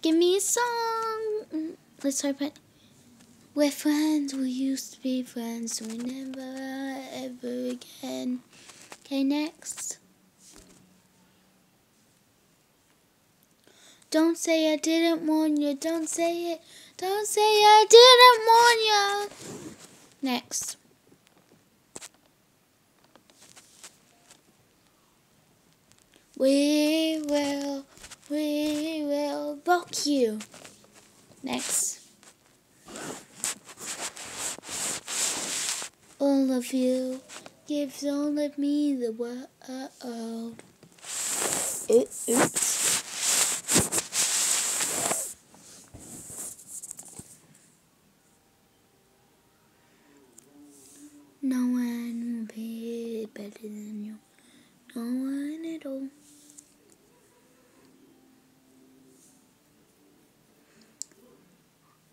Give me a song. Mm, Let's hope it. We're friends. We used to be friends. We never ever again. Okay, next. Don't say I didn't warn you. Don't say it. Don't say I didn't warn you. Next. We you. Next. All of you gives all of me the world. Oops. No one will be better than you. No one at all.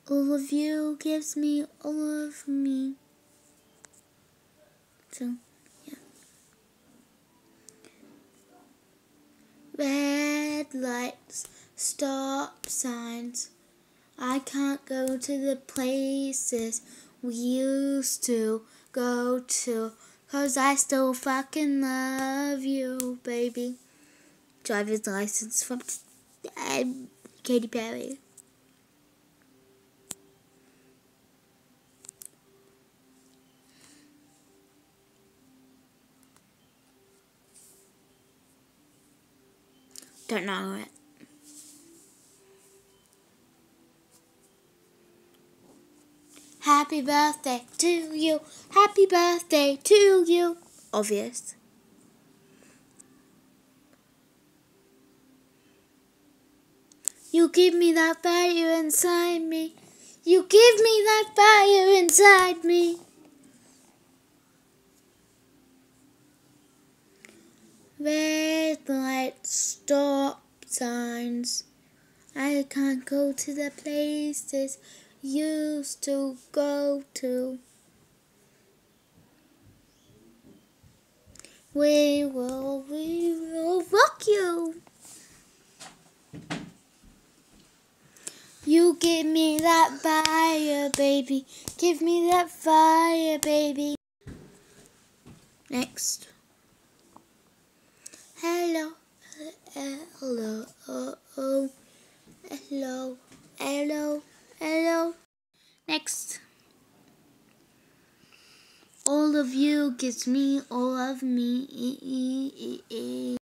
All of you gives me all of me. So, yeah. Red lights, stop signs. I can't go to the places we used to go to. Cause I still fucking love you, baby. Driver's license from Katy Perry. Don't know it. Happy birthday to you. Happy birthday to you. Obvious. You give me that fire inside me. You give me that fire inside me. Red stop signs. I can't go to the places used to go to. We will, we will rock you. You give me that fire, baby. Give me that fire, baby. Next. Hello, uh, hello, oh, oh, hello, hello, hello. Next. All of you gives me all of me.